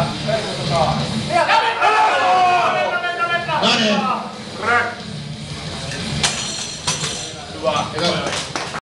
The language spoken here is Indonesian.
Dale. Dua.